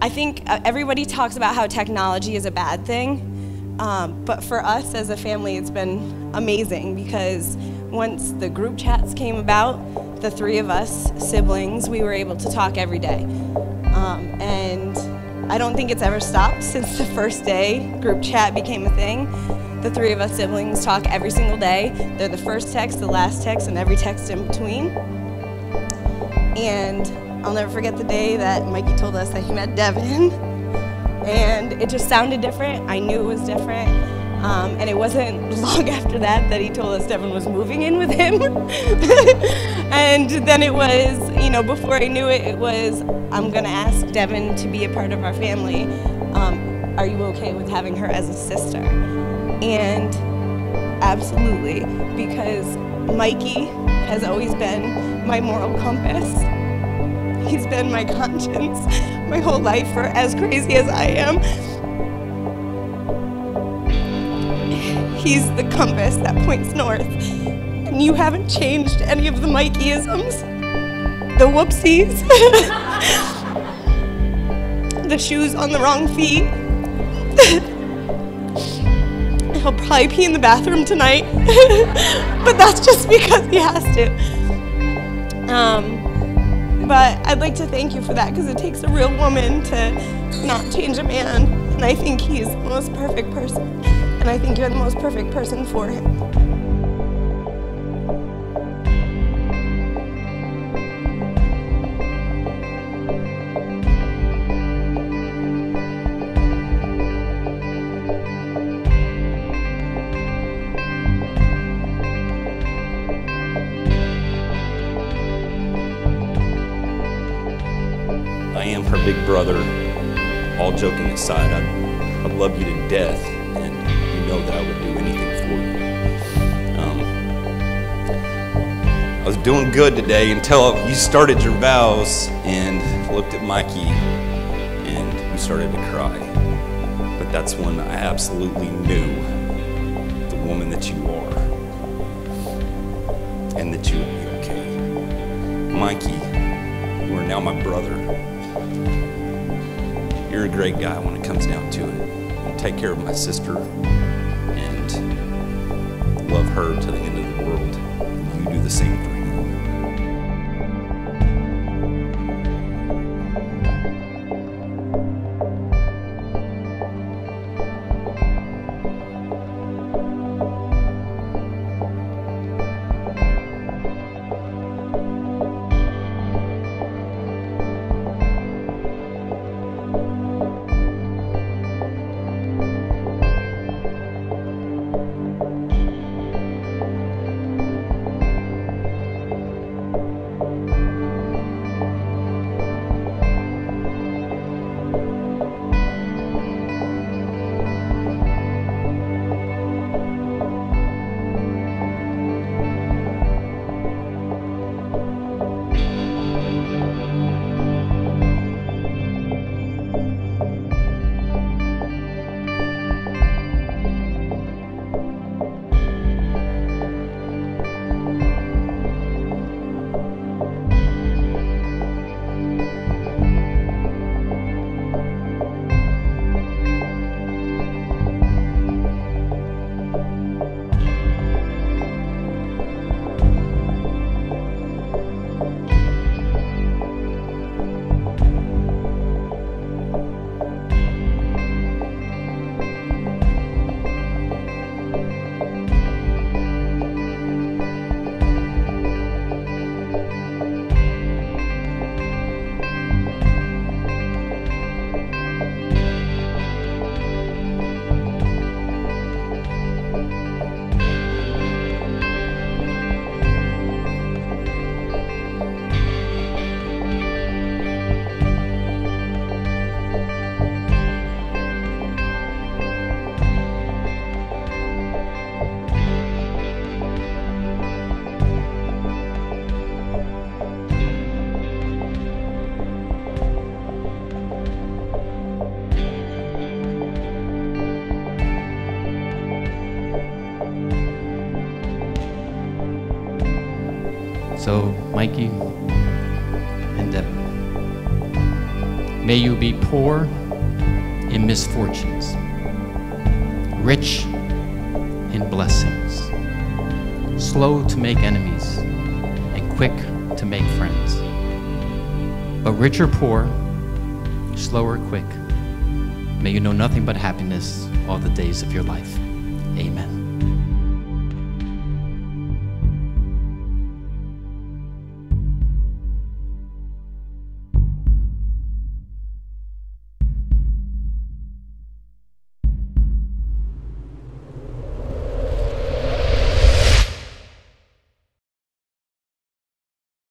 I think uh, everybody talks about how technology is a bad thing, um, but for us as a family, it's been amazing because once the group chats came about, the three of us siblings, we were able to talk every day. Um, and I don't think it's ever stopped since the first day group chat became a thing. The three of us siblings talk every single day. They're the first text, the last text, and every text in between. And I'll never forget the day that Mikey told us that he met Devon. And it just sounded different. I knew it was different. Um, and it wasn't long after that that he told us Devon was moving in with him. and then it was, you know, before I knew it, it was, I'm gonna ask Devon to be a part of our family. Um, are you okay with having her as a sister? And absolutely, because Mikey has always been my moral compass. He's been my conscience my whole life for as crazy as I am. He's the compass that points north. And you haven't changed any of the Mikeyisms, the whoopsies, the shoes on the wrong feet. He'll probably pee in the bathroom tonight, but that's just because he has to. Um, but I'd like to thank you for that because it takes a real woman to not change a man. And I think he's the most perfect person. And I think you're the most perfect person for him. Am her big brother. All joking aside, I, I love you to death, and you know that I would do anything for you. Um, I was doing good today until you started your vows and looked at Mikey, and you started to cry. But that's when I absolutely knew the woman that you are, and that you would be okay. Mikey, you are now my brother. You're a great guy when it comes down to it. Take care of my sister and love her to the end So, Mikey and Devon, May you be poor in misfortunes, rich in blessings, slow to make enemies, and quick to make friends. But rich or poor, slow or quick, may you know nothing but happiness all the days of your life. Amen.